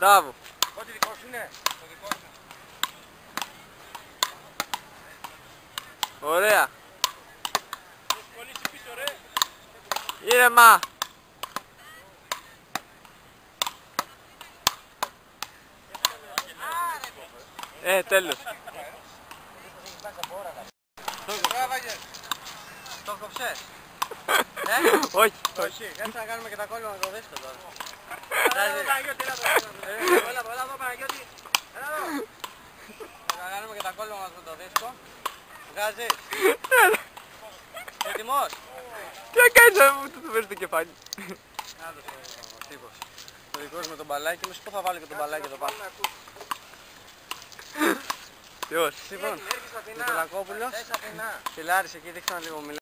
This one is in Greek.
Μπράβο. Ό,τι δικό σου είναι. Το δικό σου. Ωραία. Έχει κολλήσει πίσω ρε. Ήρεμα. Ε, τέλος. Το τράβαγες. Το κόψες. Ε, Όχι, όχι. όχι. Κάτσε να κάνουμε και τα κόλλημα με το δίσκο τώρα. Έλα, Παναγιώτη, έλα εδώ. Έλα, έλα εδώ, Παναγιώτη. Έλα εδώ. Θα κάνουμε και τα κόλλημα μας με το δίσκο. Βγάζεις. Έτοιμος; Τι έκανες να μου το φέρεις στο κεφάλι. Να το ο τύπος. Το δικό σου με τον μπαλάκι μου, πού θα βάλω και τον μπαλάκι εδώ πάνω. Ποιος; Λοιπόν, με τον Λακόπουλο. Φιλάρης εκεί, δείξτε να λίγο μιλά.